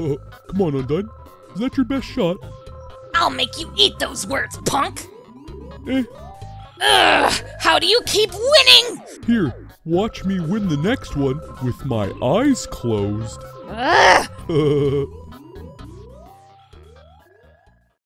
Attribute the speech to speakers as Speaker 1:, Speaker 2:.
Speaker 1: Come on, Undyne. Is that your best shot?
Speaker 2: I'll make you eat those words, punk!
Speaker 1: Eh,
Speaker 2: Ugh! How do you keep winning?
Speaker 1: here, watch me win the next one with my eyes closed.
Speaker 2: Ugh! Uh.